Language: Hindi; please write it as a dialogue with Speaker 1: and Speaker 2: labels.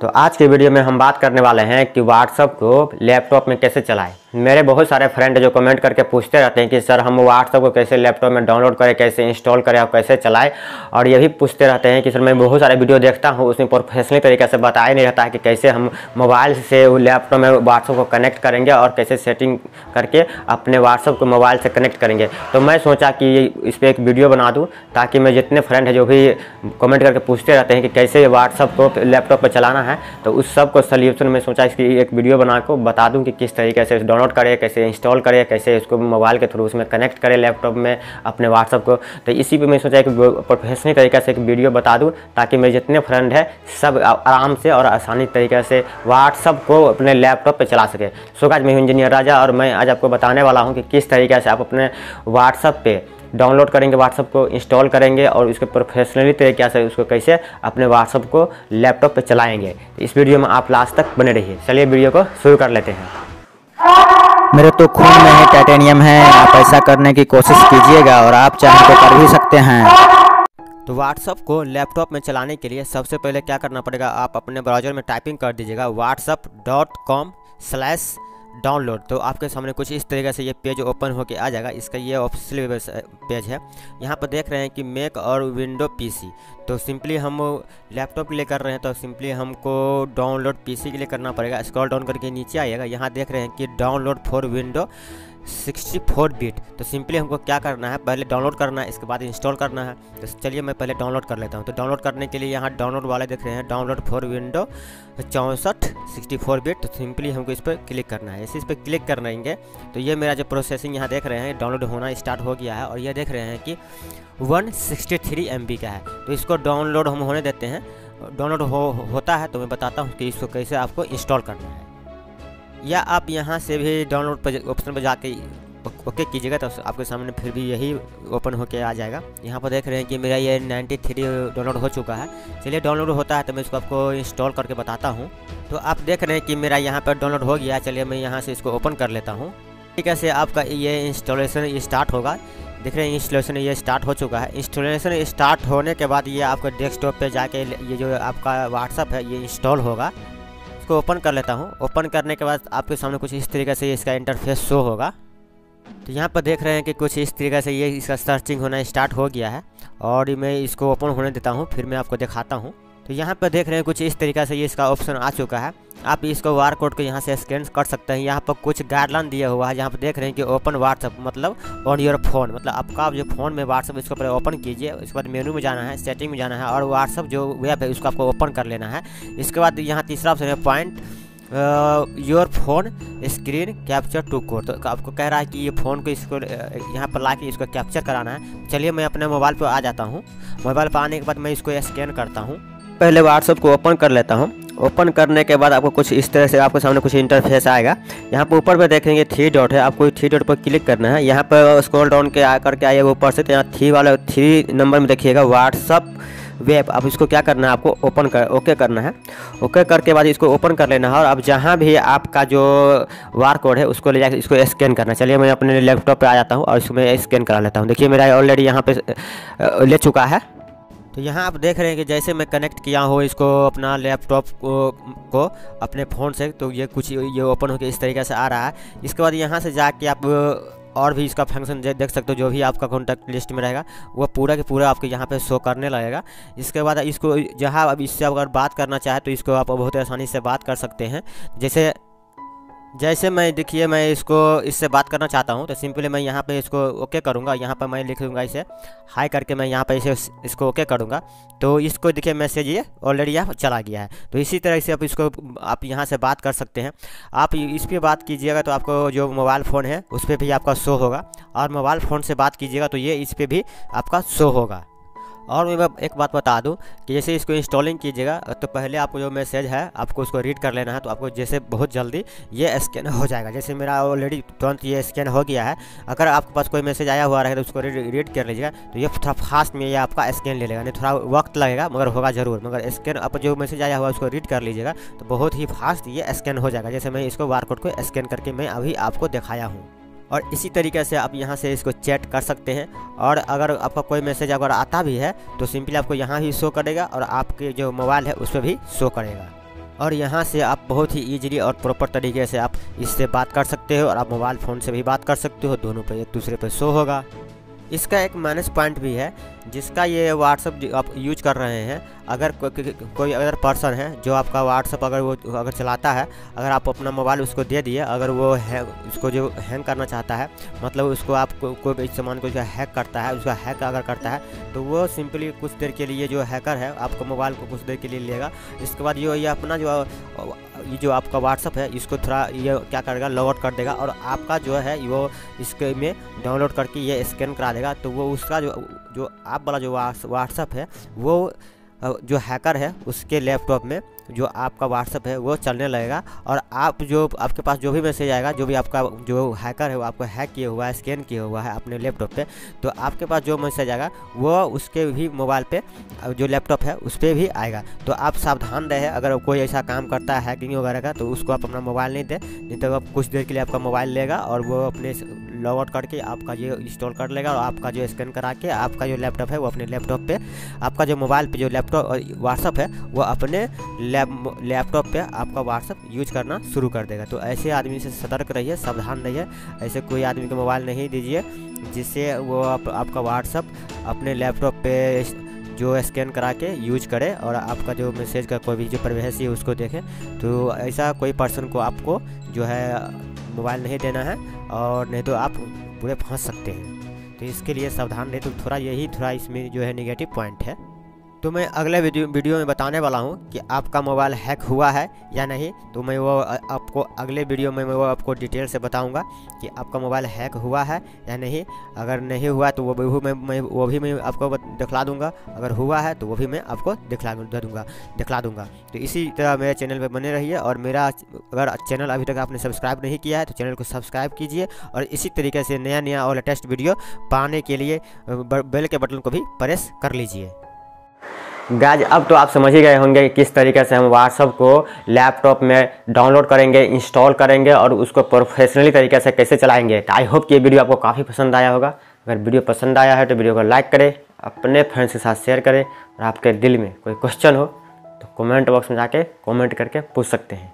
Speaker 1: तो आज के वीडियो में हम बात करने वाले हैं कि व्हाट्सअप को लैपटॉप में कैसे चलाएँ। मेरे बहुत सारे फ्रेंड जो कमेंट करके पूछते रहते हैं कि, सर, हम व्हाट्सअप को कैसे लैपटॉप में डाउनलोड करें, कैसे इंस्टॉल करें और कैसे चलाएँ? और ये भी पूछते रहते हैं कि, सर, मैं बहुत सारे वीडियो देखता हूँ, उसमें प्रोफेशनल तरीके से बताया नहीं रहता है कि कैसे हम मोबाइल से लैपटॉप में व्हाट्सअप को कनेक्ट करेंगे और कैसे सेटिंग करके अपने व्हाट्सअप को मोबाइल से कनेक्ट करेंगे. तो मैं सोचा कि इस पर एक वीडियो बना दूँ, ताकि मैं जितने फ्रेंड हैं जो भी कमेंट करके पूछते रहते हैं कि कैसे व्हाट्सअप को लैपटॉप पर चलाना है तो उस सबको सोल्यूशन में सोचा इसकी एक वीडियो बना को बता दूँ कि किस तरीके से डाउनलोड करें, कैसे इंस्टॉल करें, कैसे इसको मोबाइल के थ्रू उसमें कनेक्ट करें लैपटॉप में अपने व्हाट्सअप को। तो इसी पे मैं सोचा कि प्रोफेशनल तरीके से एक वीडियो बता दूँ, ताकि मेरे जितने फ्रेंड हैं, सब आराम से और आसानी तरीके से व्हाट्सअप को अपने लैपटॉप पर चला सके। सो गाज मैं इंजीनियर राजा और मैं आज आपको बताने वाला हूँ कि किस तरीके से आप अपने व्हाट्सअप पर डाउनलोड करेंगे व्हाट्सअप को इंस्टॉल करेंगे और उसके प्रोफेशनली तरीके से उसको कैसे अपने व्हाट्सअप को लैपटॉप पे चलाएँगे। इस वीडियो में आप लास्ट तक बने रहिए। चलिए वीडियो को शुरू कर लेते हैं।
Speaker 2: मेरे तो खून में ही टाइटेनियम है। आप ऐसा करने की कोशिश कीजिएगा और आप चाहें तो कर भी सकते हैं।
Speaker 1: तो व्हाट्सअप को लैपटॉप में चलाने के लिए सबसे पहले क्या करना पड़ेगा? आप अपने ब्राउज़र में टाइपिंग कर दीजिएगा। WhatsApp dot com slash download. तो आपके सामने कुछ इस तरीके से ये पेज ओपन होकर आ जाएगा। इसका ये ऑफिशियल पेज है। यहाँ पर देख रहे हैं कि मेक और विंडो पीसी तो सिंपली हम लैपटॉप के लिए कर रहे हैं तो सिंपली हमको डाउनलोड पीसी के लिए करना पड़ेगा। स्क्रॉल डाउन करके नीचे आइएगा। यहाँ देख रहे हैं कि डाउनलोड फॉर विंडो 64 बिट। तो सिंपली हमको क्या करना है, पहले डाउनलोड करना है, इसके बाद इंस्टॉल करना है। तो चलिए मैं पहले डाउनलोड कर लेता हूँ। तो डाउनलोड करने के लिए यहाँ डाउनलोड वाले देख रहे हैं डाउनलोड फॉर विंडो चौंसठ, सिक्सटी फोर बिट। तो सिंपली हमको इस पर क्लिक करना है। इसी इस पर क्लिक कर रहेंगे तो ये मेरा जो प्रोसेसिंग यहाँ देख रहे हैं डाउनलोड होना स्टार्ट हो गया है। और ये देख रहे हैं कि one sixty three M B का है। तो इसको डाउनलोड हम होने देते हैं। डाउनलोड हो, होता है तो मैं बताता हूँ कि इसको कैसे आपको इंस्टॉल करना है। या आप यहाँ से भी डाउनलोड ऑप्शन पर जाके ओके कीजिएगा तो आपके सामने फिर भी यही ओपन होके आ जाएगा। यहाँ पर देख रहे हैं कि मेरा ये 93 डाउनलोड हो चुका है। चलिए डाउनलोड होता है तो मैं इसको आपको इंस्टॉल करके बताता हूँ। तो आप देख रहे हैं कि मेरा यहाँ पर डाउनलोड हो गया। चलिए मैं यहाँ से इसको ओपन कर लेता हूँ। ठीक से आपका ये इंस्टॉलेशन स्टार्ट होगा। देख रहे हैं इंस्टॉलेशन ये स्टार्ट हो चुका है। इंस्टॉलेशन स्टार्ट होने के बाद ये आपका डेस्कटॉप पे जाके ये जो आपका व्हाट्सअप है, ये इंस्टॉल होगा। इसको ओपन कर लेता हूँ। ओपन करने के बाद आपके सामने कुछ इस तरीके से इसका इंटरफेस शो होगा। तो यहाँ पर देख रहे हैं कि कुछ इस तरीके से ये इसका सर्चिंग होना स्टार्ट हो गया है। और मैं इसको ओपन होने देता हूँ, फिर मैं आपको दिखाता हूँ। तो यहाँ पर देख रहे हैं कुछ इस तरीके से ये इसका ऑप्शन आ चुका है। आप इसको वार कोड को यहाँ से स्कैन कर सकते हैं। यहाँ पर कुछ गाइडलाइन दिया हुआ है। यहाँ पर देख रहे हैं कि ओपन व्हाट्सअप मतलब ऑन योर फ़ोन मतलब आपका जो फ़ोन में व्हाट्सअप इसको पहले ओपन कीजिए। उसके बाद मेनू में जाना है सेटिंग में जाना है और व्हाट्सअप जो वेब है उसको आपको ओपन कर लेना है। इसके बाद यहाँ तीसरा ऑप्शन है point your phone screen capture to code तो आपको कह रहा है कि ये फ़ोन को इसको यहाँ पर ला के इसको कैप्चर कराना है। चलिए मैं अपने मोबाइल पर आ जाता हूँ। मोबाइल पर आने के बाद मैं इसको स्कैन करता हूँ। पहले व्हाट्सअप को ओपन कर लेता हूँ। ओपन करने के बाद आपको कुछ इस तरह से आपके सामने कुछ इंटरफेस आएगा। यहाँ पर ऊपर पे देखेंगे थ्री डॉट है। आपको थ्री डॉट पर क्लिक करना है। यहाँ पर स्क्रॉल डाउन के आकर के आइएगा ऊपर से। तो यहाँ थ्री वाला थ्री नंबर में देखिएगा व्हाट्सअप वेब अब इसको क्या करना है? आपको ओपन कर ओके करना है। ओके करके बाद इसको ओपन कर लेना है। और अब जहाँ भी आपका जो वार कोड है, उसको ले जाकर इसको स्कैन करना चलिए मैं अपने लैपटॉप पे आ जाता हूँ और इसको मैं स्कैन करा लेता हूँ। देखिए मेरा ऑलरेडी यहाँ पे ले चुका है। तो यहाँ आप देख रहे हैं कि जैसे मैं कनेक्ट किया हूँ इसको अपना लैपटॉप को, को अपने फ़ोन से तो ये कुछ ये ओपन होकर इस तरीके से आ रहा है। इसके बाद यहाँ से जाके आप और भी इसका फ़ंक्शन देख सकते हो जो भी आपका कॉन्टैक्ट लिस्ट में रहेगा वो पूरा के पूरा आपके यहाँ पे शो करने लगेगा। इसके बाद इसको जहाँ अब इससे अगर बात करना चाहे तो इसको आप बहुत आसानी से बात कर सकते हैं। जैसे जैसे मैं, देखिए, मैं इसको, इससे बात करना चाहता हूँ तो सिंपली मैं यहाँ पे इसको ओके करूँगा, यहाँ पर मैं लिख दूँगा इसे, हाई करके मैं यहाँ पे इसे, इसको ओके करूँगा तो इसको, देखिए, मैसेज ये ऑलरेडी यहाँ चला गया है तो इसी तरह से आप इसको, आप यहाँ से बात कर सकते हैं, आप इस पर बात कीजिएगा तो आपको जो मोबाइल फ़ोन है, उस पर भी आपका शो होगा, और मोबाइल फ़ोन से बात कीजिएगा तो ये इस पर भी आपका शो होगा। और मैं एक बात बता दूँ कि जैसे इसको इंस्टॉलिंग कीजिएगा तो पहले आपको जो मैसेज है, आपको उसको रीड कर लेना है तो आपको जैसे बहुत जल्दी ये स्कैन हो जाएगा। जैसे मेरा ऑलरेडी तुरंत ये स्कैन हो गया है, अगर आपके पास कोई मैसेज आया हुआ रहे तो उसको रीड रीड कर लीजिएगा तो ये थोड़ा फास्ट में ये आपका स्कैन ले लेगा। नहीं, थोड़ा वक्त लगेगा, मगर होगा ज़रूर। मगर स्कैन आप जो मैसेज आया हुआ उसको रीड कर लीजिएगा तो बहुत ही फास्ट ये स्कैन हो जाएगा। जैसे मैं इसको बार कोड को स्कैन करके मैं अभी आपको दिखाया हूँ। और इसी तरीके से आप यहाँ से इसको चैट कर सकते हैं। और अगर आपका कोई मैसेज अगर आता भी है तो सिंपली आपको यहाँ ही शो करेगा और आपके जो मोबाइल है, उस पर भी शो करेगा। और यहाँ से आप बहुत ही ईजिली और प्रॉपर तरीके से आप इससे बात कर सकते हो और आप मोबाइल फ़ोन से भी बात कर सकते हो, दोनों पर एक दूसरे पर शो होगा। इसका एक माइनस पॉइंट भी है जिसका ये व्हाट्सअप आप यूज़ कर रहे हैं। अगर को, को, कोई अगर पर्सन है जो आपका व्हाट्सअप अगर वो अगर चलाता है अगर आप अपना मोबाइल उसको दे दिए अगर वो है उसको जो हैंग करना चाहता है मतलब उसको आप कोई भी सामान को जो हैक करता है उसका हैक अगर करता है तो वो सिंपली कुछ देर के लिए जो हैकर है आपका मोबाइल को कुछ देर के लिए लेगा। इसके बाद ये अपना जो ये जो आपका व्हाट्सअप है, इसको थोड़ा ये क्या करेगा लॉग कर देगा और आपका जो है वो इसके में डाउनलोड करके ये स्कैन करा देगा। तो वो उसका जो जो आप वाला जो व्हाट्सअप है, वो जो हैकर है, उसके लैपटॉप में जो आपका व्हाट्सअप है, वो चलने लगेगा और आप जो, आपके पास जो भी मैसेज आएगा, जो भी आपका, जो हैकर है, वो आपको हैक किया हुआ है, स्कैन किया हुआ है अपने लैपटॉप पे तो आपके पास जो मैसेज आएगा, वो उसके भी मोबाइल पे जो लैपटॉप है, उस पर भी आएगा। तो आप सावधान रहे अगर कोई ऐसा काम करता है, हैकिंग वगैरह का तो उसको आप अपना मोबाइल नहीं दें, नहीं तो आप कुछ देर के लिए आपका मोबाइल लेगा और वो अपने लॉग आउट करके आपका जो इंस्टॉल कर लेगा और आपका जो स्कैन करा के आपका जो लैपटॉप है वो अपने लैपटॉप पे आपका जो मोबाइल पे जो लैपटॉप व्हाट्सअप है वो अपने लैप लैपटॉप पे आपका व्हाट्सअप यूज़ करना शुरू कर देगा। तो ऐसे आदमी से सतर्क रहिए सावधान रहिए। ऐसे कोई आदमी को मोबाइल नहीं दीजिए जिससे वो आप, आपका व्हाट्सअप अपने लैपटॉप पे जो स्कैन करा के यूज़ करे और आपका जो मैसेज का कोई भी जो प्रवेश है उसको देखें। तो ऐसा कोई पर्सन को आपको जो है मोबाइल नहीं देना है। और नहीं तो आप पूरे फंस सकते हैं। तो इसके लिए सावधान रहे तो थोड़ा यही, थोड़ा इसमें जो है निगेटिव पॉइंट है। तो मैं अगले वीडियो में बताने वाला हूँ कि आपका मोबाइल हैक हुआ है या नहीं। तो मैं वो आपको अगले वीडियो में मैं वो आपको डिटेल से बताऊँगा कि आपका मोबाइल हैक हुआ है या नहीं। अगर नहीं हुआ तो वो भी मैं मैं, वो भी मैं आपको दिखला दूँगा। अगर हुआ है तो वो भी मैं आपको दिखला दूँगा दिखला दूँगा। तो इसी तरह मेरे चैनल पर बने रहिए और मेरा अगर चैनल अभी तक आपने सब्सक्राइब नहीं किया है तो चैनल को सब्सक्राइब कीजिए और इसी तरीके से नया नया और लेटेस्ट वीडियो पाने के लिए बेल के बटन को भी प्रेस कर लीजिए। गाज अब तो आप समझ ही गए होंगे कि किस तरीके से हम व्हाट्सअप को लैपटॉप में डाउनलोड करेंगे, इंस्टॉल करेंगे और उसको प्रोफेशनली तरीके से कैसे चलाएँगे। तो आई होप कि ये वीडियो आपको काफ़ी पसंद आया होगा। अगर वीडियो पसंद आया है तो वीडियो को लाइक करें, अपने फ्रेंड्स के साथ शेयर करें और आपके दिल में कोई क्वेश्चन हो तो कमेंट बॉक्स में जाके कमेंट करके पूछ सकते हैं।